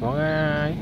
có ấy